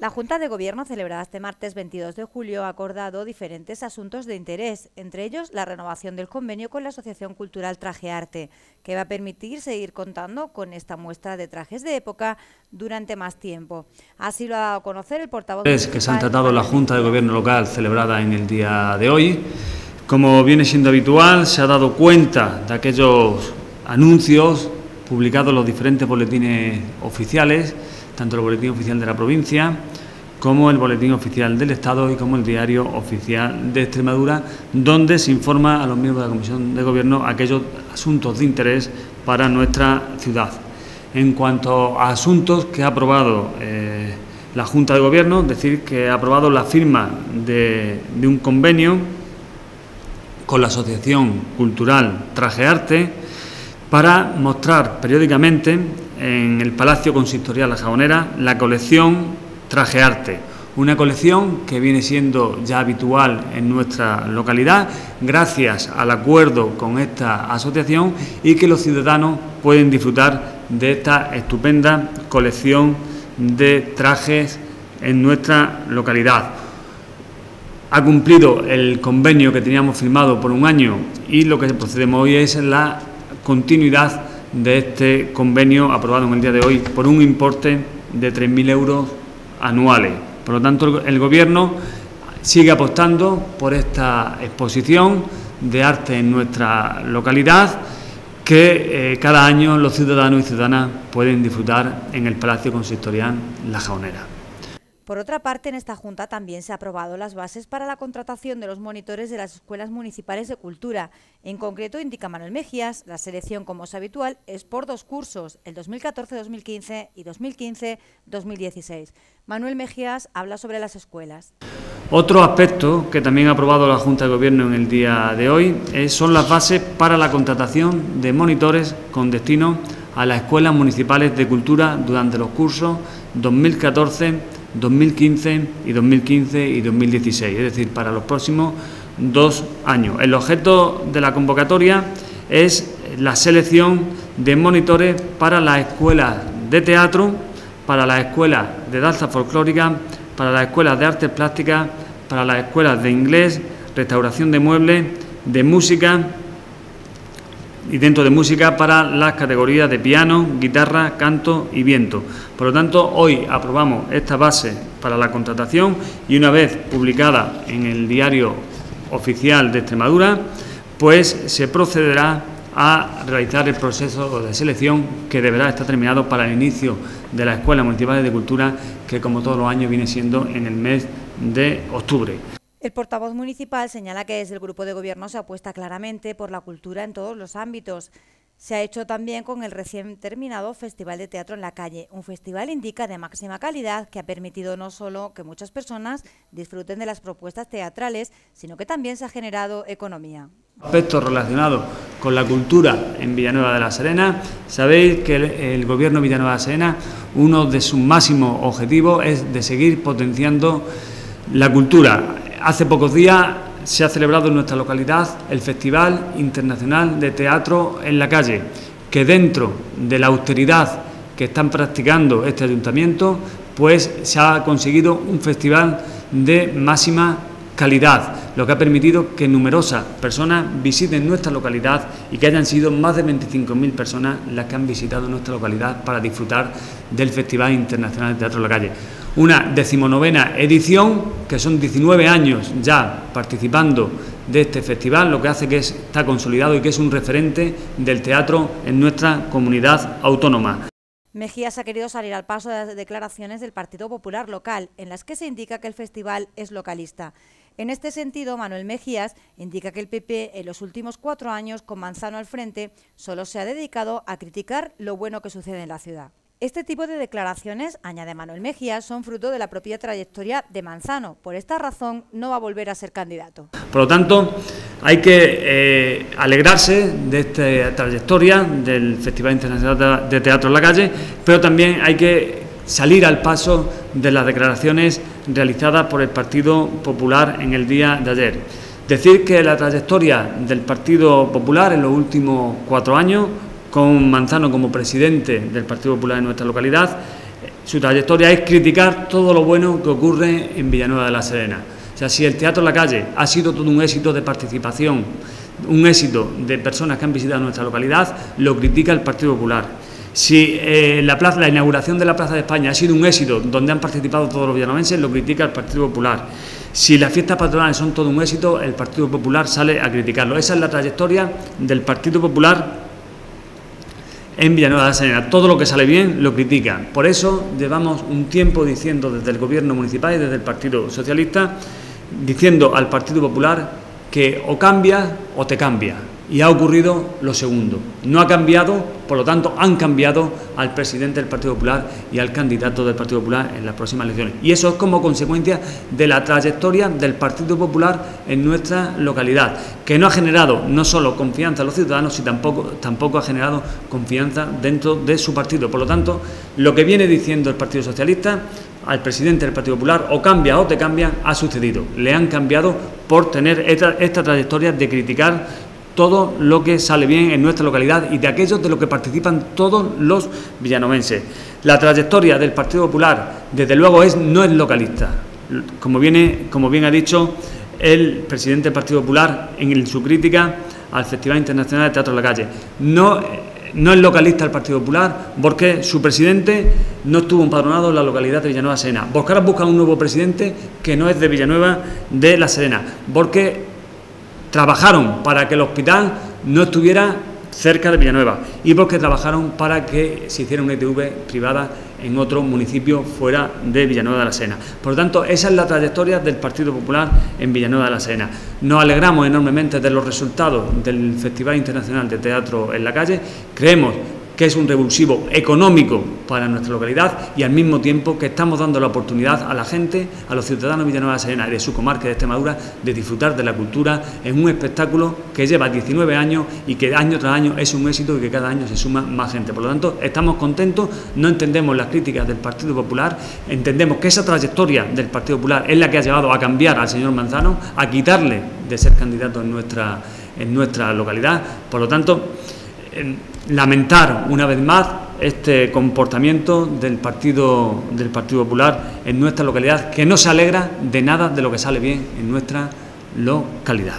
La Junta de Gobierno, celebrada este martes 22 de julio, ha acordado diferentes asuntos de interés, entre ellos la renovación del convenio con la Asociación Cultural Traje Arte, que va a permitir seguir contando con esta muestra de trajes de época durante más tiempo. Así lo ha dado a conocer el portavoz... que se han tratado la Junta de Gobierno local celebrada en el día de hoy. Como viene siendo habitual, se ha dado cuenta de aquellos anuncios publicados en los diferentes boletines oficiales tanto el Boletín Oficial de la Provincia como el Boletín Oficial del Estado y como el Diario Oficial de Extremadura, donde se informa a los miembros de la Comisión de Gobierno aquellos asuntos de interés para nuestra ciudad. En cuanto a asuntos que ha aprobado eh, la Junta de Gobierno, decir que ha aprobado la firma de, de un convenio con la Asociación Cultural Traje Arte para mostrar periódicamente en el Palacio Consistorial La Jabonera la colección Traje Arte, una colección que viene siendo ya habitual en nuestra localidad gracias al acuerdo con esta asociación y que los ciudadanos pueden disfrutar de esta estupenda colección de trajes en nuestra localidad. Ha cumplido el convenio que teníamos firmado por un año y lo que procedemos hoy es la continuidad de este convenio aprobado en el día de hoy por un importe de 3.000 euros anuales. Por lo tanto, el Gobierno sigue apostando por esta exposición de arte en nuestra localidad que eh, cada año los ciudadanos y ciudadanas pueden disfrutar en el Palacio Consistorial La Jaonera. Por otra parte, en esta Junta también se han aprobado las bases para la contratación de los monitores de las escuelas municipales de cultura. En concreto, indica Manuel Mejías, la selección, como es habitual, es por dos cursos, el 2014-2015 y 2015-2016. Manuel Mejías habla sobre las escuelas. Otro aspecto que también ha aprobado la Junta de Gobierno en el día de hoy son las bases para la contratación de monitores con destino a las escuelas municipales de cultura durante los cursos 2014 2015 y 2015 y 2016, es decir, para los próximos dos años. El objeto de la convocatoria es la selección de monitores para las escuelas de teatro, para las escuelas de danza folclórica, para las escuelas de artes plásticas, para las escuelas de inglés, restauración de muebles, de música y dentro de música para las categorías de piano, guitarra, canto y viento. Por lo tanto, hoy aprobamos esta base para la contratación y una vez publicada en el diario oficial de Extremadura, pues se procederá a realizar el proceso de selección que deberá estar terminado para el inicio de la Escuela Municipal de Cultura, que como todos los años viene siendo en el mes de octubre. El portavoz municipal señala que desde el grupo de gobierno se apuesta claramente por la cultura en todos los ámbitos. Se ha hecho también con el recién terminado Festival de Teatro en la Calle, un festival indica de máxima calidad que ha permitido no solo que muchas personas disfruten de las propuestas teatrales, sino que también se ha generado economía. Aspectos relacionados con la cultura en Villanueva de la Serena. Sabéis que el, el Gobierno de Villanueva de la Serena, uno de sus máximos objetivos es de seguir potenciando la cultura Hace pocos días se ha celebrado en nuestra localidad el Festival Internacional de Teatro en la Calle, que dentro de la austeridad que están practicando este ayuntamiento, pues se ha conseguido un festival de máxima calidad, lo que ha permitido que numerosas personas visiten nuestra localidad y que hayan sido más de 25.000 personas las que han visitado nuestra localidad para disfrutar del Festival Internacional de Teatro en la Calle una decimonovena edición, que son 19 años ya participando de este festival, lo que hace que está consolidado y que es un referente del teatro en nuestra comunidad autónoma. Mejías ha querido salir al paso de las declaraciones del Partido Popular local, en las que se indica que el festival es localista. En este sentido, Manuel Mejías indica que el PP en los últimos cuatro años, con Manzano al frente, solo se ha dedicado a criticar lo bueno que sucede en la ciudad. Este tipo de declaraciones, añade Manuel Mejía, son fruto de la propia trayectoria de Manzano. Por esta razón, no va a volver a ser candidato. Por lo tanto, hay que eh, alegrarse de esta trayectoria del Festival Internacional de Teatro en la Calle, pero también hay que salir al paso de las declaraciones realizadas por el Partido Popular en el día de ayer. Decir que la trayectoria del Partido Popular en los últimos cuatro años con Manzano como presidente del Partido Popular en nuestra localidad, su trayectoria es criticar todo lo bueno que ocurre en Villanueva de la Serena. O sea, si el Teatro la Calle ha sido todo un éxito de participación, un éxito de personas que han visitado nuestra localidad, lo critica el Partido Popular. Si eh, la, la inauguración de la Plaza de España ha sido un éxito donde han participado todos los villanovenses, lo critica el Partido Popular. Si las fiestas patronales son todo un éxito, el Partido Popular sale a criticarlo. Esa es la trayectoria del Partido Popular en Villanueva de la Serena. Todo lo que sale bien lo critica. Por eso llevamos un tiempo diciendo desde el Gobierno municipal y desde el Partido Socialista, diciendo al Partido Popular que o cambia o te cambia y ha ocurrido lo segundo. No ha cambiado, por lo tanto, han cambiado al presidente del Partido Popular y al candidato del Partido Popular en las próximas elecciones. Y eso es como consecuencia de la trayectoria del Partido Popular en nuestra localidad, que no ha generado no solo confianza a los ciudadanos, sino tampoco, tampoco ha generado confianza dentro de su partido. Por lo tanto, lo que viene diciendo el Partido Socialista al presidente del Partido Popular, o cambia o te cambia, ha sucedido. Le han cambiado por tener esta, esta trayectoria de criticar todo lo que sale bien en nuestra localidad y de aquellos de los que participan todos los villanovenses. La trayectoria del Partido Popular, desde luego, es, no es localista. Como, viene, como bien ha dicho el presidente del Partido Popular en su crítica al Festival Internacional de Teatro de la Calle. No, no es localista el Partido Popular porque su presidente no estuvo empadronado en la localidad de Villanueva Serena. Ahora buscan un nuevo presidente que no es de Villanueva de la Serena. Porque trabajaron para que el hospital no estuviera cerca de Villanueva y porque trabajaron para que se hiciera una ITV privada en otro municipio fuera de Villanueva de la Sena. Por lo tanto, esa es la trayectoria del Partido Popular en Villanueva de la Sena. Nos alegramos enormemente de los resultados del Festival Internacional de Teatro en la Calle. Creemos que es un revulsivo económico para nuestra localidad y al mismo tiempo que estamos dando la oportunidad a la gente, a los ciudadanos de Villanueva Serena y de su comarca de Extremadura de disfrutar de la cultura en un espectáculo que lleva 19 años y que año tras año es un éxito y que cada año se suma más gente. Por lo tanto, estamos contentos, no entendemos las críticas del Partido Popular, entendemos que esa trayectoria del Partido Popular es la que ha llevado a cambiar al señor Manzano, a quitarle de ser candidato en nuestra, en nuestra localidad. Por lo tanto, lamentar una vez más este comportamiento del Partido, del Partido Popular en nuestra localidad, que no se alegra de nada de lo que sale bien en nuestra localidad.